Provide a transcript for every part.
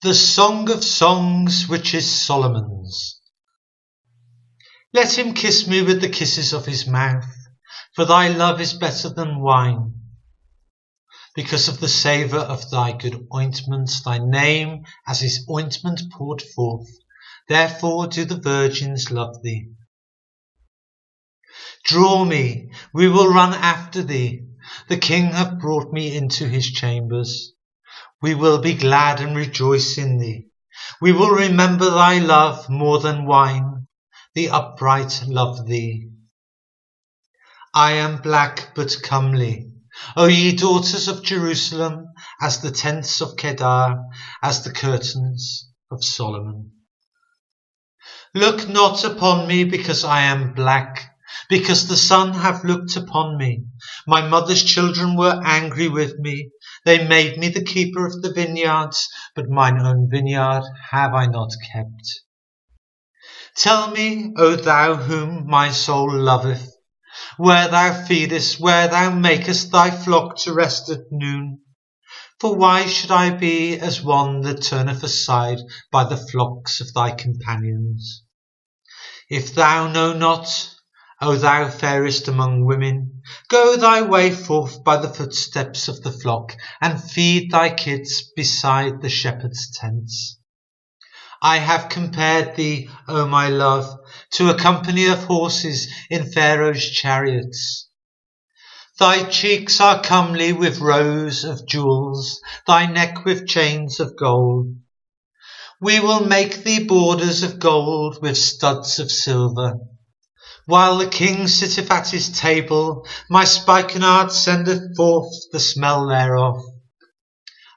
The Song of Songs, which is Solomon's. Let him kiss me with the kisses of his mouth, for thy love is better than wine. Because of the savour of thy good ointments, thy name as his ointment poured forth, therefore do the virgins love thee. Draw me, we will run after thee. The king hath brought me into his chambers. We will be glad and rejoice in thee. We will remember thy love more than wine. The upright love thee. I am black but comely. O ye daughters of Jerusalem, as the tents of Kedar, as the curtains of Solomon. Look not upon me because I am black, because the sun hath looked upon me. My mother's children were angry with me. They made me the keeper of the vineyards, but mine own vineyard have I not kept. Tell me, O thou whom my soul loveth, where thou feedest, where thou makest thy flock to rest at noon. For why should I be as one that turneth aside by the flocks of thy companions? If thou know not, O thou fairest among women, go thy way forth by the footsteps of the flock, and feed thy kids beside the shepherds' tents. I have compared thee, O my love, to a company of horses in Pharaoh's chariots. Thy cheeks are comely with rows of jewels, thy neck with chains of gold. We will make thee borders of gold with studs of silver. While the king sitteth at his table, my spikenard sendeth forth the smell thereof.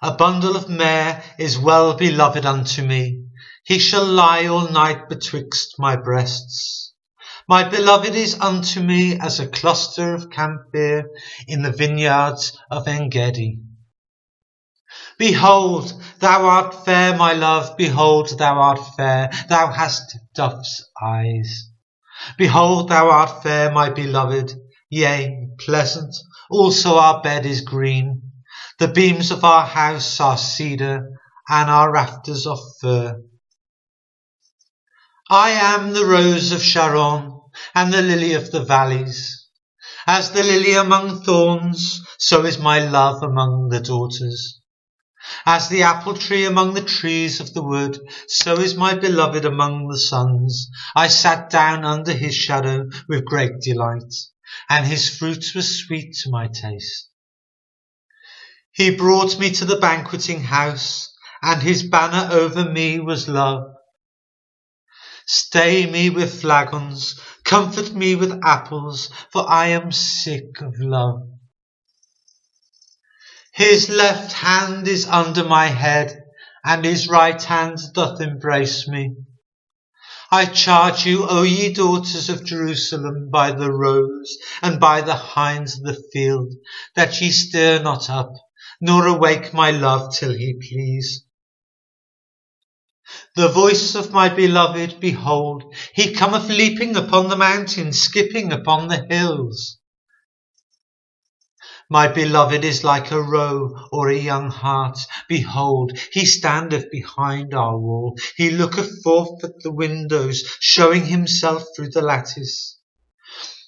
A bundle of myrrh is well beloved unto me. He shall lie all night betwixt my breasts. My beloved is unto me as a cluster of camphire in the vineyards of Engedi. Behold, thou art fair, my love, behold, thou art fair, thou hast dove's eyes. Behold, thou art fair, my beloved, yea, pleasant. Also our bed is green. The beams of our house are cedar, and our rafters of fir. I am the rose of Sharon, and the lily of the valleys. As the lily among thorns, so is my love among the daughters. As the apple tree among the trees of the wood, so is my beloved among the sons. I sat down under his shadow with great delight, and his fruits were sweet to my taste. He brought me to the banqueting house, and his banner over me was love. Stay me with flagons, comfort me with apples, for I am sick of love. His left hand is under my head, and his right hand doth embrace me. I charge you, O ye daughters of Jerusalem, by the roes and by the hinds of the field, that ye stir not up, nor awake my love till he please. The voice of my beloved, behold, he cometh leaping upon the mountains, skipping upon the hills. My beloved is like a roe or a young hart. Behold, he standeth behind our wall. He looketh forth at the windows, showing himself through the lattice.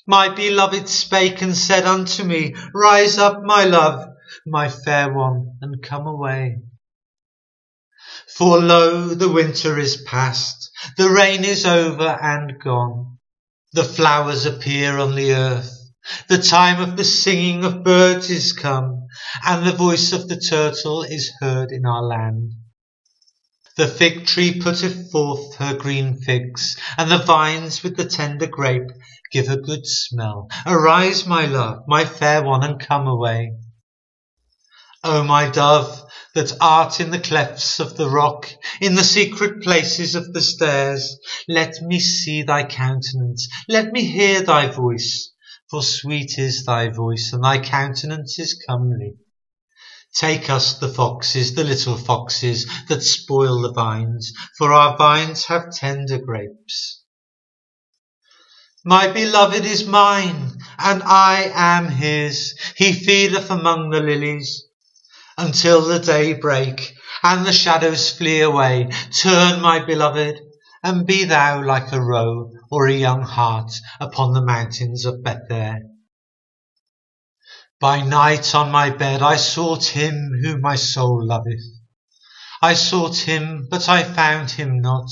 My beloved spake and said unto me, Rise up, my love, my fair one, and come away. For lo, the winter is past, the rain is over and gone. The flowers appear on the earth the time of the singing of birds is come, and the voice of the turtle is heard in our land. The fig tree putteth forth her green figs, and the vines with the tender grape give a good smell. Arise, my love, my fair one, and come away. O my dove, that art in the clefts of the rock, in the secret places of the stairs, let me see thy countenance, let me hear thy voice. For sweet is thy voice, and thy countenance is comely. Take us the foxes, the little foxes that spoil the vines, for our vines have tender grapes. My beloved is mine, and I am his. He feedeth among the lilies. until the day break and the shadows flee away. Turn, my beloved, and be thou like a roe or a young hart upon the mountains of Bether. By night on my bed I sought him whom my soul loveth. I sought him, but I found him not.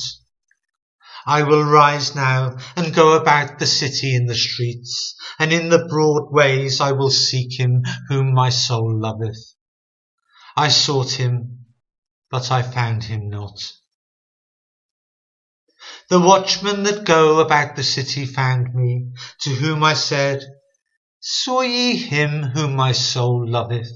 I will rise now and go about the city in the streets, and in the broad ways I will seek him whom my soul loveth. I sought him, but I found him not. The watchmen that go about the city found me, to whom I said, Saw ye him whom my soul loveth?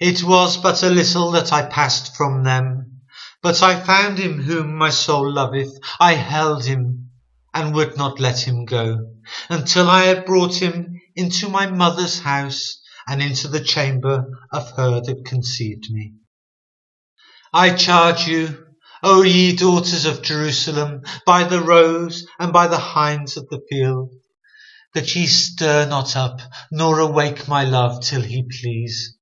It was but a little that I passed from them, but I found him whom my soul loveth. I held him and would not let him go, until I had brought him into my mother's house and into the chamber of her that conceived me. I charge you, O ye daughters of Jerusalem, by the roes and by the hinds of the field, that ye stir not up, nor awake my love till he please.